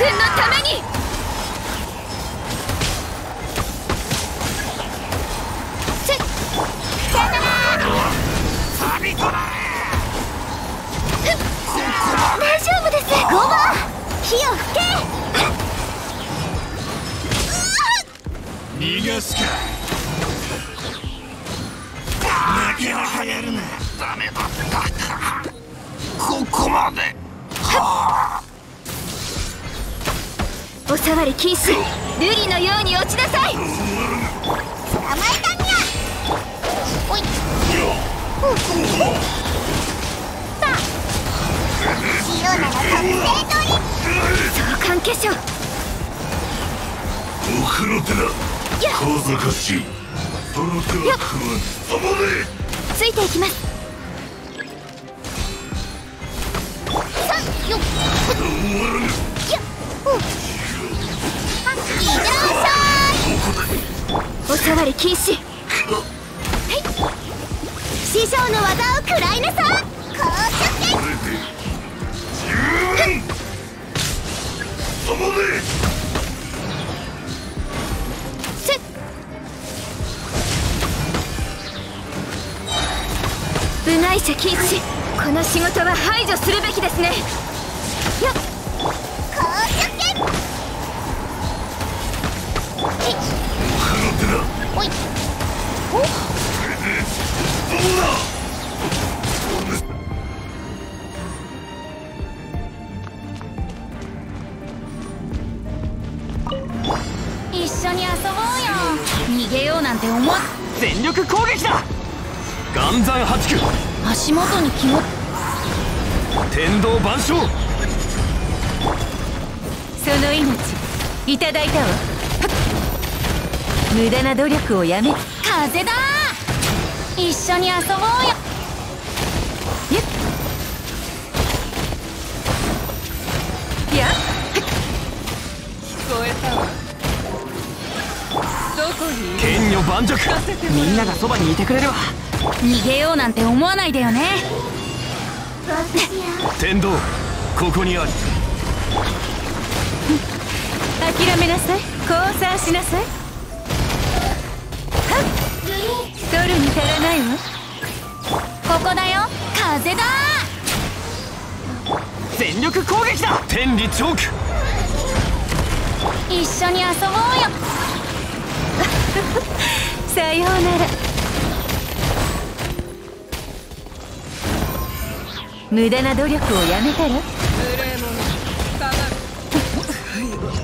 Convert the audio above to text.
君のために。逃がすか負けはやるなダメだここまではお触り禁止。瑠璃のように落ちなさい。捕まえたにゃおい。さあジオナの覚醒取り召喚小その手は食わずともねついていきます。さあよっいお触り禁止。師匠の技を食らいなさ公主これで十分ともねせっ。部外者禁止。この仕事は排除するべきですね。だおいおどうだ一緒に遊ぼうよ。逃げようなんて思わ全力攻撃だ。岩山八九足元に肝天道万象。その命いただいたわ無駄な努力をやめ風だ！一緒に遊ぼうよ！や聞こえたわ。どこに？剣女盤石。みんながそばにいてくれるわ。逃げようなんて思わないでよね。天道ここにあり諦めなさい。降参しなさい取るに足らないわ。ここだよ。風だ。全力攻撃だ。天理チョーク。一緒に遊ぼうよ。さようなら。無駄な努力をやめたら？